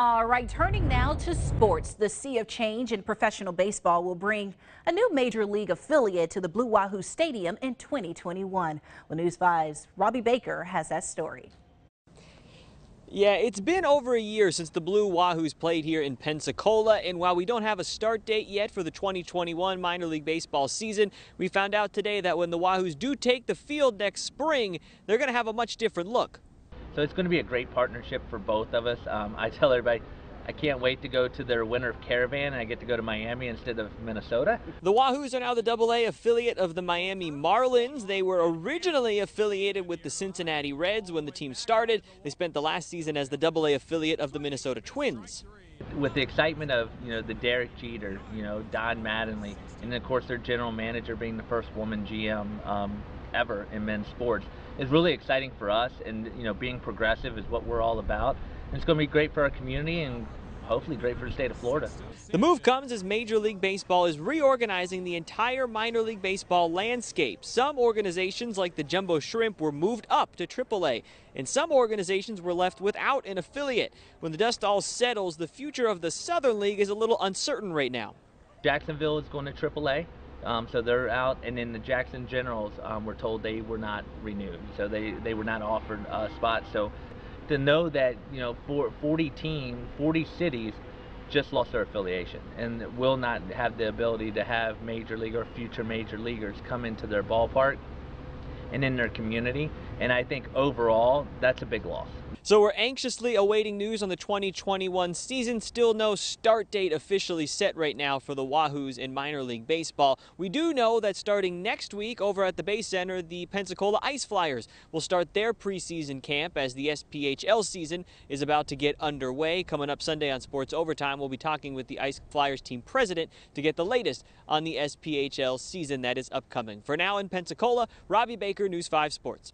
All right, turning now to sports. The Sea of Change in professional baseball will bring a new Major League affiliate to the Blue Wahoo Stadium in 2021. Well, News 5's Robbie Baker has that story. Yeah, it's been over a year since the Blue Wahoos played here in Pensacola, and while we don't have a start date yet for the 2021 minor league baseball season, we found out today that when the Wahoos do take the field next spring, they're going to have a much different look. So it's going to be a great partnership for both of us. Um, I tell everybody, I can't wait to go to their winter of caravan and I get to go to Miami instead of Minnesota. The Wahoos are now the AA affiliate of the Miami Marlins. They were originally affiliated with the Cincinnati Reds when the team started. They spent the last season as the AA affiliate of the Minnesota Twins. With the excitement of, you know, the Derek Jeter, you know, Don Mattingly, and of course their general manager being the first woman GM, um, ever in men's sports is really exciting for us and you know being progressive is what we're all about and it's going to be great for our community and hopefully great for the state of Florida. The move comes as Major League Baseball is reorganizing the entire minor league baseball landscape. Some organizations like the Jumbo Shrimp were moved up to AAA, and some organizations were left without an affiliate. When the dust all settles, the future of the Southern League is a little uncertain right now. Jacksonville is going to AAA. Um, so they're out, and then the Jackson Generals um, were told they were not renewed, so they, they were not offered a spot. So to know that you know 40 teams, 40 cities just lost their affiliation and will not have the ability to have major league or future major leaguers come into their ballpark and in their community. And I think overall, that's a big loss. So we're anxiously awaiting news on the 2021 season. Still no start date officially set right now for the Wahoos in minor league baseball. We do know that starting next week over at the Bay Center, the Pensacola Ice Flyers will start their preseason camp as the SPHL season is about to get underway. Coming up Sunday on Sports Overtime, we'll be talking with the Ice Flyers team president to get the latest on the SPHL season that is upcoming. For now in Pensacola, Robbie Baker, News 5 Sports.